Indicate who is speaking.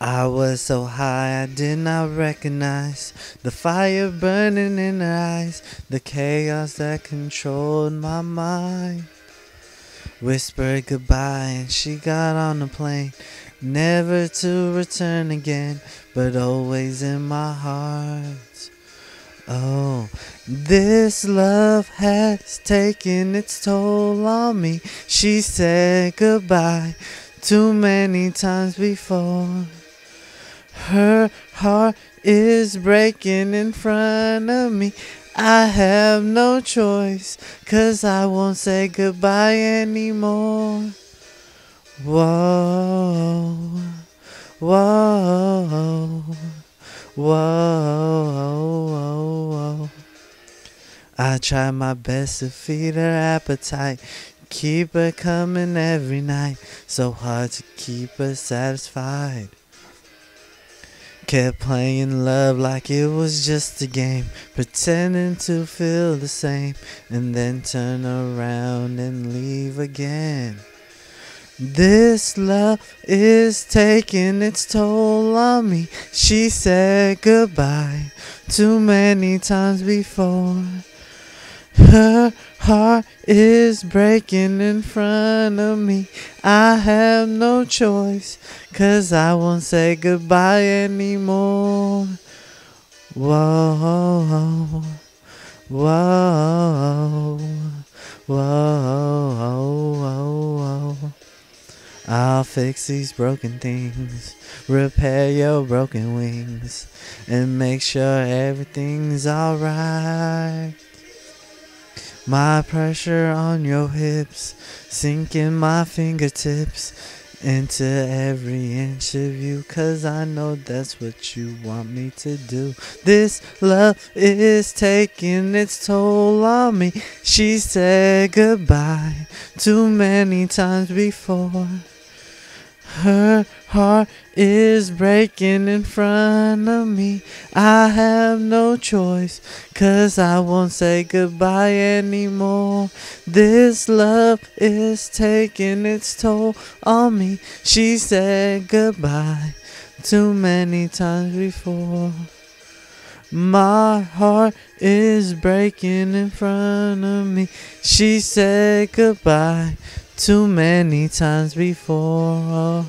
Speaker 1: I was so high I did not recognize the fire burning in her eyes, the chaos that controlled my mind. Whispered goodbye and she got on the plane, never to return again, but always in my heart. Oh, this love has taken its toll on me. She said goodbye too many times before. Her heart is breaking in front of me. I have no choice, cause I won't say goodbye anymore. Whoa, whoa, whoa, whoa. I try my best to feed her appetite. Keep her coming every night. So hard to keep her satisfied. Kept playing love like it was just a game, pretending to feel the same, and then turn around and leave again. This love is taking its toll on me. She said goodbye too many times before. Her heart is breaking in front of me. I have no choice, cause I won't say goodbye anymore. Whoa, whoa, whoa, whoa. I'll fix these broken things, repair your broken wings, and make sure everything's alright. My pressure on your hips, sinking my fingertips into every inch of you, cause I know that's what you want me to do. This love is taking its toll on me. She said goodbye too many times before. Her heart is breaking in front of me. I have no choice, cause I won't say goodbye anymore. This love is taking its toll on me. She said goodbye too many times before. My heart is breaking in front of me. She said goodbye too many times before.